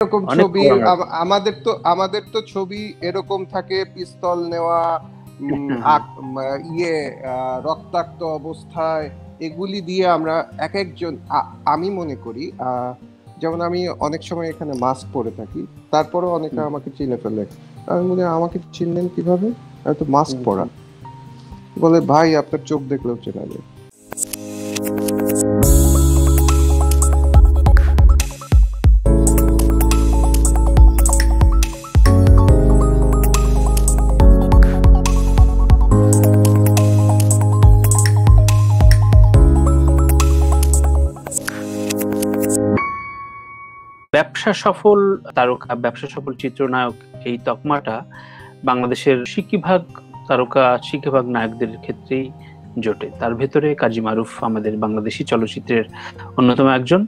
এরকম ছবি আমাদের তো আমাদের তো ছবি এরকম থাকে পিস্তল নেওয়া ইয়ে রক্তাক্ত অবস্থায় এগুলি দিয়ে আমরা এক একজন আমি মনে করি যেমন আমি অনেক সময় এখানে মাস্ক পরে থাকি তারপরেও অনেকে আমাকে চিনে ফেলে। আমি মনে আমাকে চিনলেন কীভাবে? তো মাস্ক পরা। বলে ভাই আপনার চোখ দেখলেও চেনা যায়। ব্যবসা সফল তারকা, ব্যবসা সফল চিত্রনায়ক এই তকমাটা বাংলাদেশের সিকিভাগ তারকা সিকিভাগ নায়কদের ক্ষেত্রেই জোটে। তার ভেতরে কাজী মারুফ আমাদের বাংলাদেশি চলচ্চিত্রের অন্যতম একজন।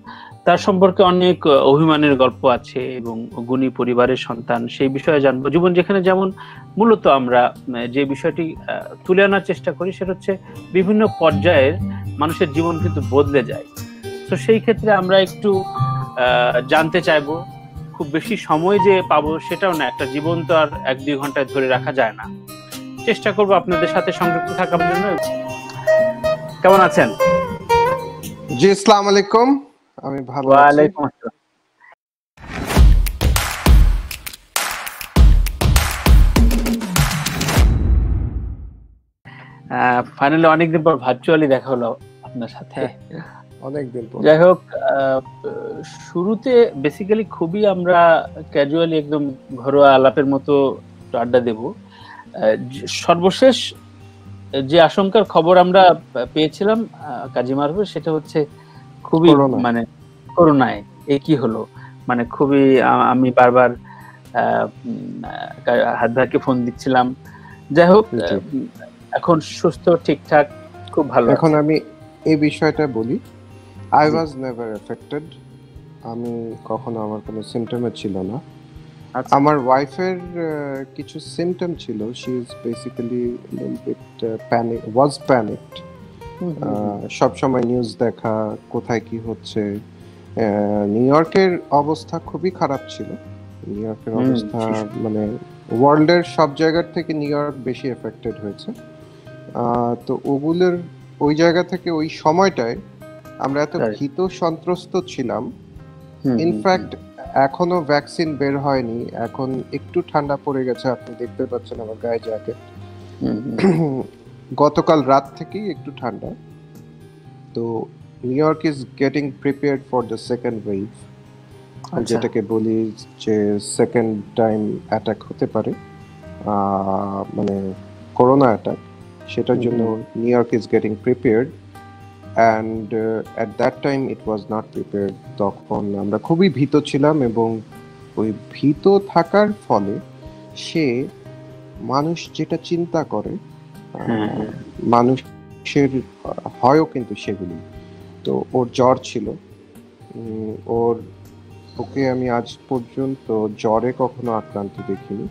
তার সম্পর্কে অনেক অভিমানের গল্প আছে এবং গুণী পরিবারের সন্তান, সেই বিষয়ে জানব। জীবন যেখানে যেমন, মূলত আমরা যে বিষয়টি তুলে আনার চেষ্টা করি, সেটা হচ্ছে বিভিন্ন পর্যায়ের মানুষের জীবন কিন্তু বদলে যায়। তো সেই ক্ষেত্রে আমরা একটু জানতে চাইব খুব বেশি সময় যে পাবো সেটাও না একটা জীবন তো আর এক দুই ঘন্টায় ধরে রাখা যায় না। চেষ্টা করব আপনাদের সাথে সংযুক্ত থাকার জন্য। কেমন আছেন? জি আসসালাম আলাইকুম আমি ভালো ওয়ালাইকুম আসসালাম। ফাইনালি অনেকদিন পর ভার্চুয়ালি দেখা হলো আপনার সাথে। অনেকদিন পর। যাই হোক শুরুতে বেসিক্যালি খুবই আমরা ক্যাজুয়ালি একদম ঘরোয়া আলাপের মতো আড্ডা দেব। সর্বশেষ যে আশঙ্কার খবর আমরা পেয়েছিলাম কাজী মারফের সেটা হচ্ছে খুবই মানে করোনায় এ কি হলো? মানে খুবই আমি বারবার হাত ভাইকে ফোন দিচ্ছিলাম। যাই হোক এখন সুস্থ ঠিকঠাক খুব ভালো এখন আমি এই বিষয়টা বলি। আই ওয়াজ নেভার এফেক্টেড আমি কখনো আমার কোনো সিমটমে ছিল না। আমার ওয়াইফের কিছু সিমটম ছিল। She is basically bit panic was panicked সব সময় নিউজ দেখা কোথায় কি হচ্ছে। নিউ ইয়র্কের অবস্থা খুবই খারাপ ছিল। নিউ ইয়র্কের অবস্থা মানে ওয়ার্ল্ডের সব জায়গার থেকে নিউ ইয়র্ক বেশি এফেক্টেড হয়েছে। তো ওগুলোর ওই জায়গা থেকে ওই সময়টায় আমরা এত ভীত সন্ত্রস্ত ছিলাম। ইনফ্যাক্ট এখনও ভ্যাকসিন বের হয়নি। এখন একটু ঠান্ডা পড়ে গেছে আপনি দেখতে পাচ্ছেন আমার গায়ে জ্যাকেট গতকাল রাত থেকেই একটু ঠান্ডা। তো New York is getting prepared for the second wave যেটাকে বলি যে সেকেন্ড টাইম অ্যাটাক হতে পারে। মানে করোনা অ্যাটাক সেটার জন্য New York is getting prepared and at that time it was not prepared তখন আমরা খুবই ভীত ছিলাম এবং ওই ভীত থাকার ফলে সে মানুষ যেটা চিন্তা করে মানুষের হয়ও কিন্তু সেগুলি। তো ওর জ্বর ছিল। ওর ওকে আমি আজ পর্যন্ত জ্বরে কখনো আক্রান্ত দেখিনি।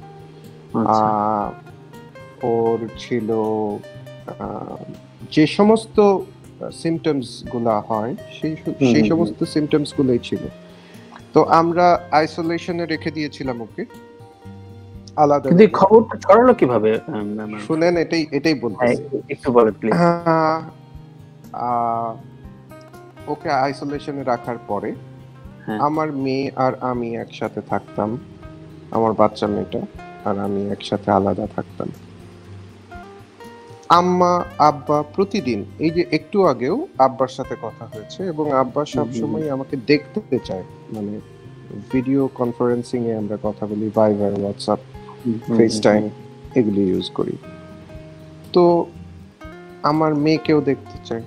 ওর ছিল যে সমস্ত সিমটমসগুলা হয় সেই সেই সমস্ত সিমটমস গুলোই ছিল। তো আমরা আইসোলেশনে রেখে দিয়েছিলাম ওকে। আলাদা কিন্তু খবরটা ছড়ালো কীভাবে শুনেন এটাই এটাই বলতেছি একটু বলেন প্লিজ ওকে আইসোলেশনে রাখার পরে আমার মেয়ে আর আমি একসাথে থাকতাম। আমার বাচ্চা মেয়েটা আর আমি একসাথে আলাদা থাকতাম। আম্মা আব্বা প্রতিদিন এই যে একটু আগেও আব্বার সাথে কথা হয়েছে এবং আব্বা সব সময় আমাকে দেখতে চায়। মানে ভিডিও কনফারেন্সিং এ আমরা কথা বলি ভাইবার হোয়াটসঅ্যাপ ফেস টাইম এগুলি ইউজ করি। তো আমার মেয়েকেও দেখতে চায়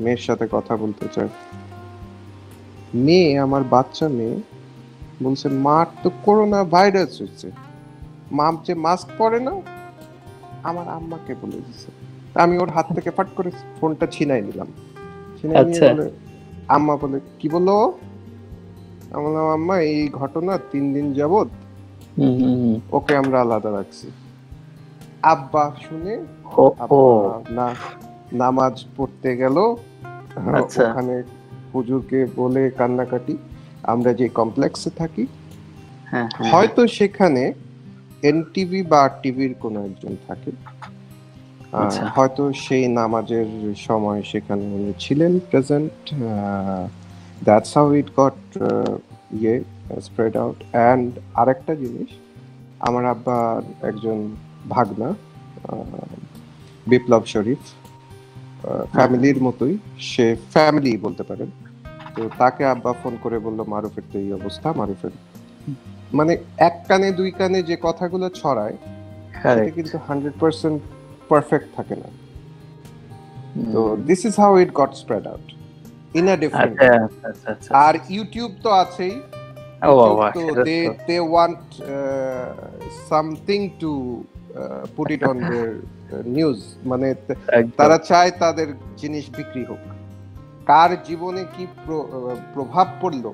মেয়ের সাথে কথা বলতে চায়। মেয়ে আমার বাচ্চা মেয়ে বলছে মার তো করোনা ভাইরাস হচ্ছে। মা যে মাস্ক পরে না আমার আম্মাকে বলে দিছে। আমি ওর হাত থেকে ফাট করে ফোনটা ছিনাই নিলাম। ছিনাই নিয়ে বলে আম্মা বলে কি বলল? আমার আম্মা এই ঘটনা তিন দিন যাবত ওকে আমরা আলাদা রাখছি। আব্বা শুনে না নামাজ পড়তে গেল। ওখানে হুজুরকে বলে কান্নাকাটি আমরা যে কমপ্লেক্সে থাকি হ্যাঁ হ্যাঁ। হয়তো সেখানে এনটিভি বা টিভির কোনো একজন থাকে। আচ্ছা। হয়তো সেই নামাজের সময় সেখানে উনি ছিলেন present that's how it got ইয়ে স্প্রেড আউট অ্যান্ড আরেকটা জিনিস আমার আব্বার একজন ভাগনা বিপ্লব শরীফ ফ্যামিলির মতোই সে ফ্যামিলি বলতে পারেন। তো তাকে আব্বা ফোন করে বলল মারুফের তো এই অবস্থা মারুফের মানে এক কানে দুই কানে যে কথাগুলো ছড়ায় সেটা কিন্তু হান্ড্রেড পার্সেন্ট পারফেক্ট থাকে না। তো this is how it got spread out in a different R YouTube তো আছেই। তো they they want something to put it on their news মানে তারা চায় তাদের জিনিস বিক্রি হোক। কার জীবনে কি প্রভাব পড়ল?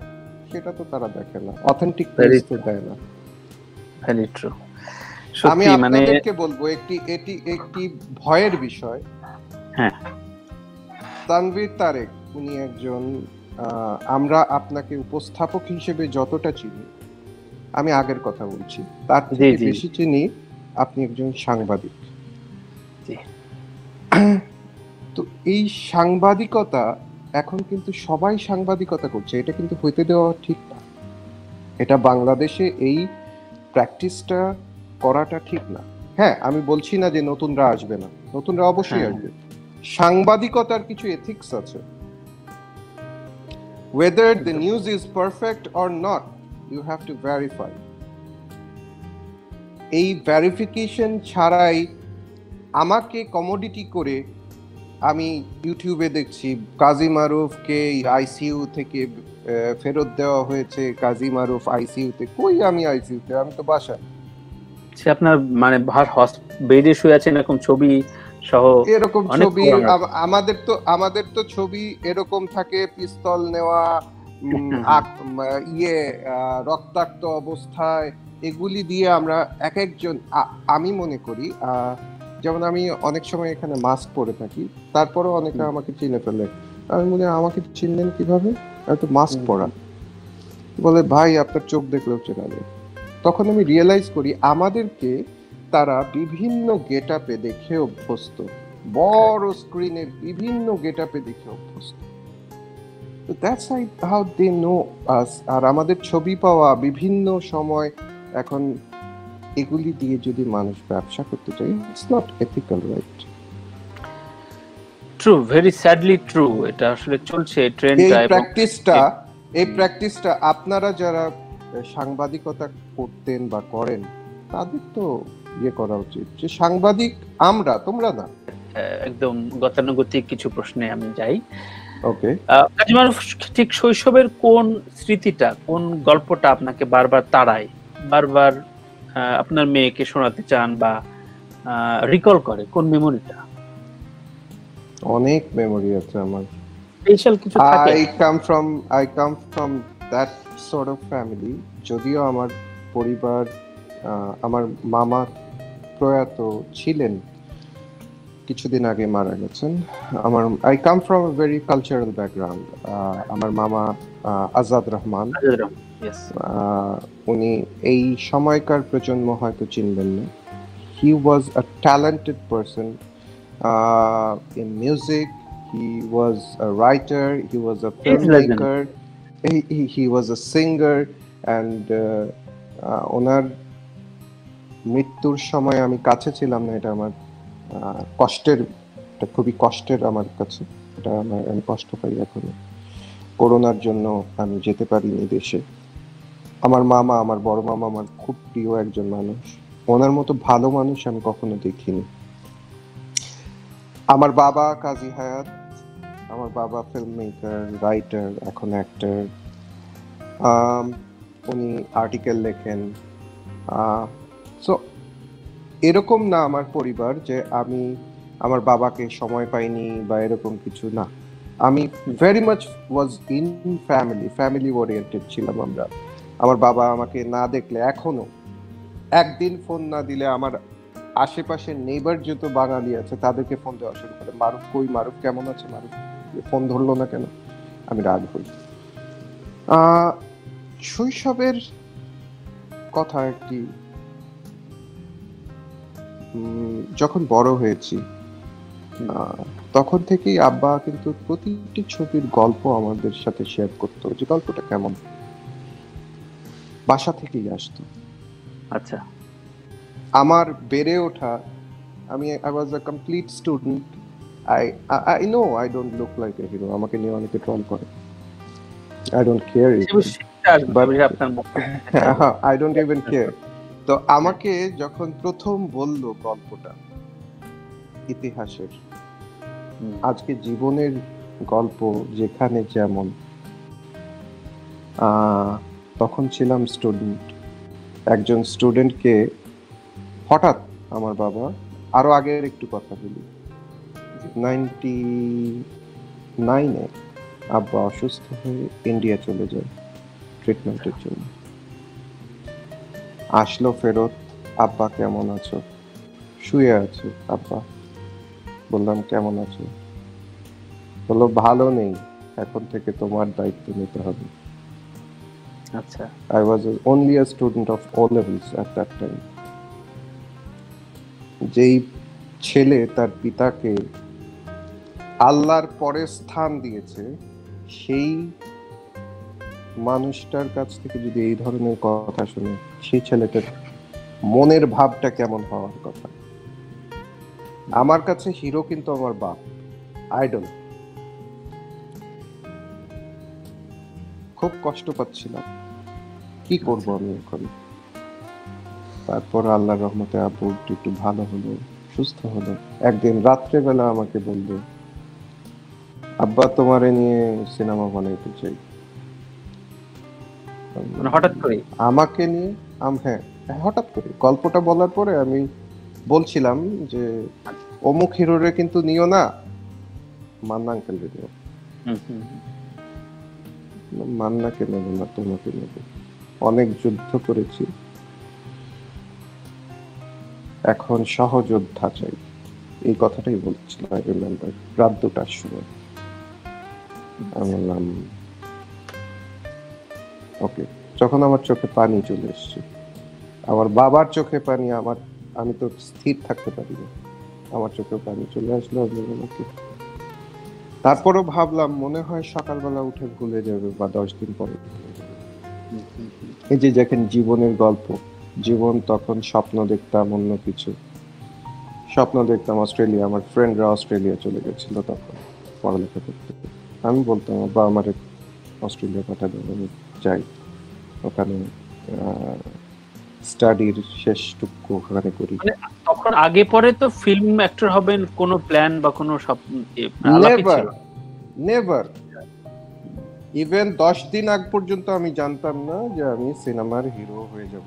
সেটা তো তারা দেখে না অথেন্টিক তো দেয় না Very true. আমি মানে আপনাদেরকে বলব একটি এটি একটি ভয়ের বিষয় হ্যাঁ। তানভীর তারেক উনি একজন আমরা আপনাকে উপস্থাপক হিসেবে যতটা চিনি আমি আগের কথা বলছি তার থেকে বেশি চিনি আপনি একজন সাংবাদিক জি। তো এই সাংবাদিকতা এখন কিন্তু সবাই সাংবাদিকতা করছে এটা কিন্তু হইতে দেওয়া ঠিক না। এটা বাংলাদেশে এই প্র্যাকটিসটা করাটা ঠিক না। হ্যাঁ আমি বলছি না যে নতুনরা আসবে না নতুনরা অবশ্যই হ্যাঁ। আসবে। সাংবাদিকতার কিছু এথিক্স আছে। Whether the news is perfect or not you have to verify. এই ভেরিফিকেশন ছাড়াই আমাকে কমোডিটি করে আমি ইউটিউবে দেখছি কাজী মারুফকে আইসিইউ থেকে ফেরত দেওয়া হয়েছে কাজী মারুফ আইসিইউতে কই আমি আইসিইউতে আমি তো বাসায়। সে আপনার মানে বেডে শুয়ে আছেন এরকম ছবি সহ এরকম ছবি আমাদের তো আমাদের তো ছবি এরকম থাকে পিস্তল নেওয়া ইয়ে রক্তাক্ত অবস্থায় এগুলি দিয়ে আমরা এক একজন আমি মনে করি আহ, যেমন আমি অনেক সময় এখানে মাস্ক পরে থাকি তারপরেও অনেকে আমাকে চিনে ফেলে। আমি মনে হয়, আমাকে চিনলেন কীভাবে? তো মাস্ক পরা। বলে ভাই আপনার চোখ দেখলেও চেনা যায় তখন আমি রিয়েলাইজ করি আমাদেরকে তারা বিভিন্ন গেট আপে দেখে অভ্যস্ত। বড় স্ক্রিনের বিভিন্ন গেট আপে দেখে অভ্যস্ত। That's how they know us আর আমাদের ছবি পাওয়া বিভিন্ন সময় এখন এগুলি দিয়ে যদি মানুষ ব্যবসা করতে চায় it's not ethical right true very sadly true এটা আসলে চলছে এই ট্রেন্ডটা এবং প্র্যাকটিসটা এই প্র্যাকটিসটা আপনারা যারা সাংবাদিকতা করতেন বা করেন তাদের তো ইয়ে করা উচিত যে সাংবাদিক আমরা তোমরা না। একদম গতানুগতিক কিছু প্রশ্নে আমি যাই। ওকে। কাজী ঠিক শৈশবের কোন স্মৃতিটা কোন গল্পটা আপনাকে বারবার তাড়ায়? বারবার আপনার মেয়েকে শোনাতে চান বা রিকল করে কোন মেমোরিটা অনেক মেমোরি আছে আমার। স্পেশাল কিছু থাকে? I come from I come from that sort of family যদিও আমার পরিবার আমার মামা প্রয়াত ছিলেন কিছুদিন আগে মারা গেছেন। আমার I come from a very cultural background আমার মামা আজাদ রহমান। উনি এই সময়কার প্রজন্ম হয়তো চিনবেন না। He was a talented person in music he was a writer he was a film maker he was a singer and ওনার মৃত্যুর সময় আমি কাছে ছিলাম না এটা আমার কষ্টের এটা খুবই কষ্টের আমার কাছে এটা আমার আমি কষ্ট পাই এখনও। করোনার জন্য আমি যেতে পারিনি দেশে। আমার মামা, আমার বড় মামা আমার খুব প্রিয় একজন মানুষ। ওনার মতো ভালো মানুষ আমি কখনো দেখিনি। আমার বাবা কাজী হায়াত, আমার বাবা ফিল্ম মেকার রাইটার এখন অ্যাক্টর উনি আর্টিকেল লেখেন। সো এরকম না আমার পরিবার যে আমি আমার বাবাকে সময় পাইনি বা এরকম কিছু না। আমি very much was in family family oriented ছিলাম আমরা। আমার বাবা আমাকে না দেখলে এখনও। একদিন ফোন না দিলে আমার আশেপাশে নেইবার যত বাঙালি আছে, তাদেরকে ফোন দেওয়া শুরু করে। মারুফ কই? মারুফ কেমন আছে? মারুফ ফোন ধরলো না কেন? আমি রাগ হই শৈশবের কথা একটি যখন বড় হয়েছি তখন থেকেই আব্বা কিন্তু প্রতিটি ছবির গল্প আমাদের সাথে শেয়ার করতো যে গল্পটা কেমন। বাসা থেকেই আসতো। আচ্ছা। আমার বেড়ে ওঠা আমি I was a complete student I I know I don't look like a hero আমাকে নিয়ে অনেকে ট্রল করে। I don't care. I don't even care তো আমাকে যখন প্রথম বলল গল্পটা ইতিহাসের আজকে জীবনের গল্প যেখানে যেমন আহ, তখন ছিলাম স্টুডেন্ট একজন স্টুডেন্টকে হঠাৎ আমার বাবা আরও আগের একটু কথা বলি। নাইনটি নাইনে আব্বা অসুস্থ হয়ে ইন্ডিয়া চলে যায় ট্রিটমেন্টের জন্য। আসলো ফেরত, আব্বা, কেমন আছো? শুয়ে আছে, আব্বা। বললাম, কেমন আছো? বলল, ভালো নেই, এখন থেকে তোমার দায়িত্ব নিতে হবে। আচ্ছা। I was only a student of O levels at that time. যেই ছেলে তার পিতাকে আল্লাহর পরে স্থান দিয়েছে, সেই মানুষটার কাছ থেকে যদি এই ধরনের কথা শুনে, সেই ছেলেটার মনের ভাবটা কেমন হওয়ার কথা? আমার কাছে হিরো কিন্তু আমার বাপ। আইডল খুব কষ্ট পাচ্ছিলাম। কি করব আমি এখন? তারপর আল্লাহর রহমতে আব্বু একটু ভালো হলো সুস্থ হলো। একদিন রাত্রেবেলা আমাকে বলল আব্বা তোমারে নিয়ে সিনেমা বানাইতে চাই। মানে হঠাৎ করে? আমাকে নিয়ে? আম হ্যাঁ হঠাৎ করে। গল্পটা বলার পরে আমি বলছিলাম যে অমুক হিরোরে কিন্তু নিও না মান্না আঙ্কেল নিও। মান্নাকে নেব না, তোমাকে নেব। অনেক যুদ্ধ করেছি। এখন সহযোদ্ধা চাই। এই কথাটাই বলছিলাম আই রিমেম্বার রাত দুটার সময় আমি বললাম ওকে যখন আমার চোখে পানি চলে এসছে, আমার বাবার চোখে পানি, আমার আমি তো স্থির থাকতে পারি না আমার চোখে পানি চলে আসলো, আমি ওকে তারপরও ভাবলাম, মনে হয় সকালবেলা উঠে ভুলে যাবে বা দশ দিন পরে। এই যে দেখেন জীবনের গল্প, জীবন তখন স্বপ্ন দেখতাম অন্য কিছু। স্বপ্ন দেখতাম অস্ট্রেলিয়া, আমার ফ্রেন্ডরা অস্ট্রেলিয়া চলে গেছিল তখন পড়ালেখা করতে। আমি বলতাম বা আমার অস্ট্রেলিয়া পাঠাবে আমি যাই। ওখানে স্টাডির শেষটুকু ওখানে করি। তখন আগে পরে তো ফিল্ম অ্যাক্টর হবেন কোনো প্ল্যান বা কোনো স্বপ্ন নেভার নেভার ইভেন দশ দিন আগ পর্যন্ত আমি জানতাম না যে আমি সিনেমার হিরো হয়ে যাব।